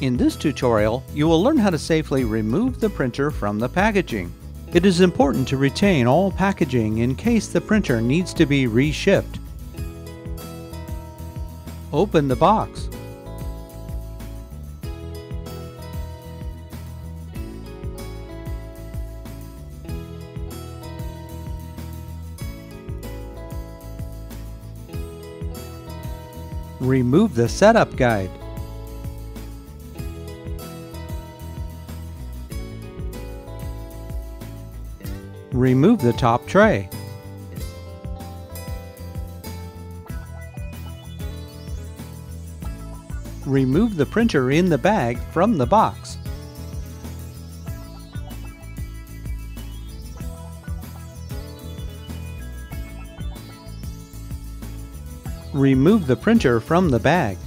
In this tutorial, you will learn how to safely remove the printer from the packaging. It is important to retain all packaging in case the printer needs to be reshipped. Open the box. Remove the setup guide. Remove the top tray. Remove the printer in the bag from the box. Remove the printer from the bag.